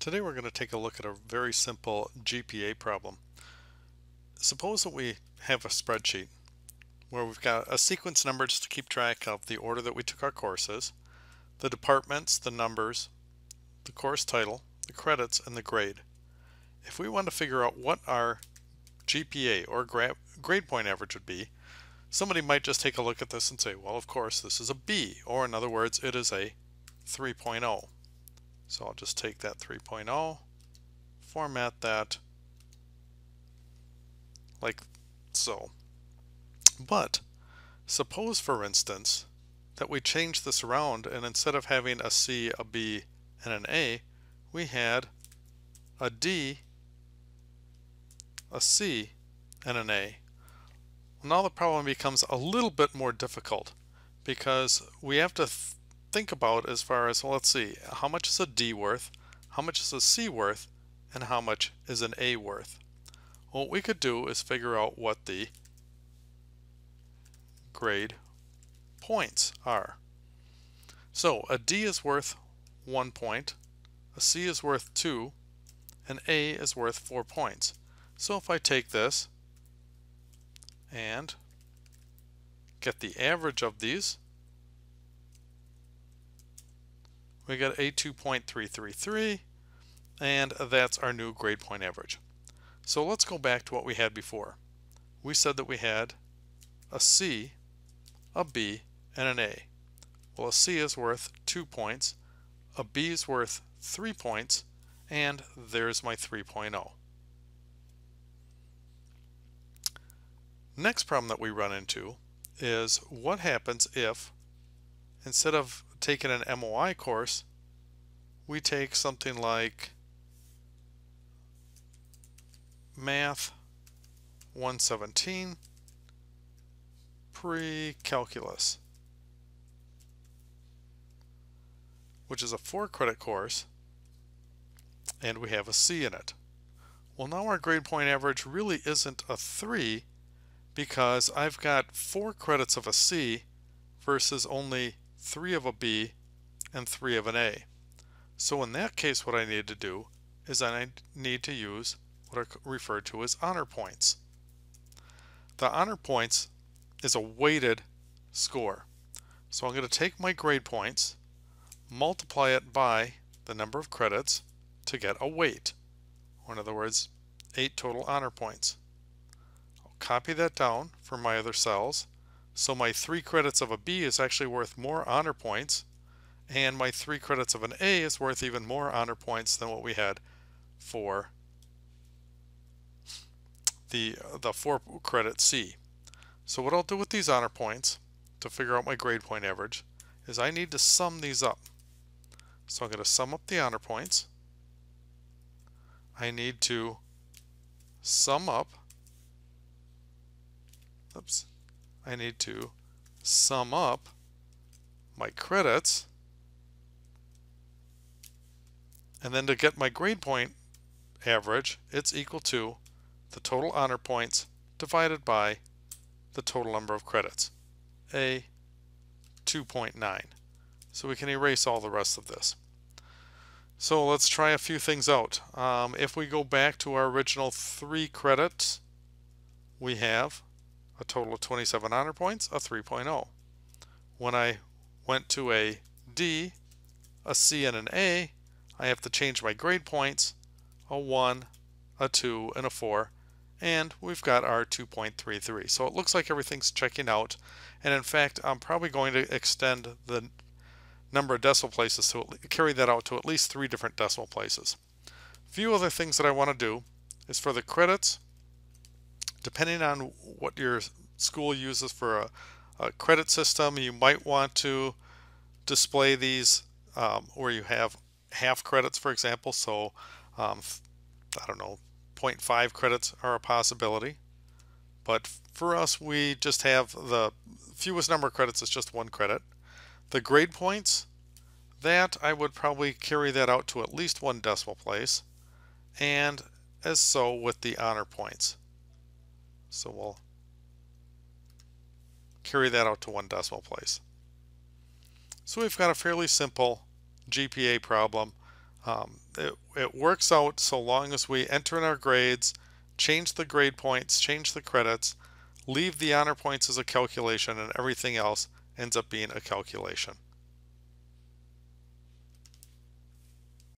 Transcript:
Today we're going to take a look at a very simple GPA problem. Suppose that we have a spreadsheet where we've got a sequence numbers to keep track of the order that we took our courses, the departments, the numbers, the course title, the credits, and the grade. If we want to figure out what our GPA or grade point average would be, somebody might just take a look at this and say, well, of course, this is a B, or in other words, it is a 3.0. So I'll just take that 3.0, format that like so. But suppose, for instance, that we change this around and instead of having a C, a B, and an A, we had a D, a C, and an A. Now the problem becomes a little bit more difficult because we have to think about as far as, well, let's see, how much is a D worth, how much is a C worth, and how much is an A worth. What we could do is figure out what the grade points are. So a D is worth one point, a C is worth two, and A is worth four points. So if I take this and get the average of these, we got a 2.333 and that's our new grade point average. So let's go back to what we had before. We said that we had a C, a B, and an A. Well, a C is worth 2 points, a B is worth 3 points, and there's my 3.0. Next problem that we run into is what happens if instead of taken an MOI course, we take something like Math 117 Pre-Calculus, which is a four credit course, and we have a C in it. Well, now our grade point average really isn't a 3 because I've got four credits of a C versus only 3 of a B, and 3 of an A. So in that case what I need to do is I need to use what are referred to as honor points. The honor points is a weighted score. So I'm going to take my grade points, multiply it by the number of credits to get a weight, or in other words, 8 total honor points. I'll copy that down for my other cells so my three credits of a B is actually worth more honor points, and my three credits of an A is worth even more honor points than what we had for the, the four credit C. So what I'll do with these honor points to figure out my grade point average is I need to sum these up. So I'm going to sum up the honor points. I need to sum up oops, I need to sum up my credits and then to get my grade point average it's equal to the total honor points divided by the total number of credits a 2.9 so we can erase all the rest of this. So let's try a few things out. Um, if we go back to our original three credits we have a total of 27 honor points, a 3.0. When I went to a D, a C, and an A, I have to change my grade points, a 1, a 2, and a 4, and we've got our 2.33. So it looks like everything's checking out, and in fact, I'm probably going to extend the number of decimal places to carry that out to at least three different decimal places. A few other things that I want to do is for the credits, depending on what your school uses for a, a credit system, you might want to display these um, where you have half credits, for example. So, um, I don't know, 0.5 credits are a possibility. But for us, we just have the fewest number of credits is just one credit. The grade points, that I would probably carry that out to at least one decimal place. And as so with the honor points. So we'll carry that out to one decimal place. So we've got a fairly simple GPA problem. Um, it, it works out so long as we enter in our grades, change the grade points, change the credits, leave the honor points as a calculation, and everything else ends up being a calculation.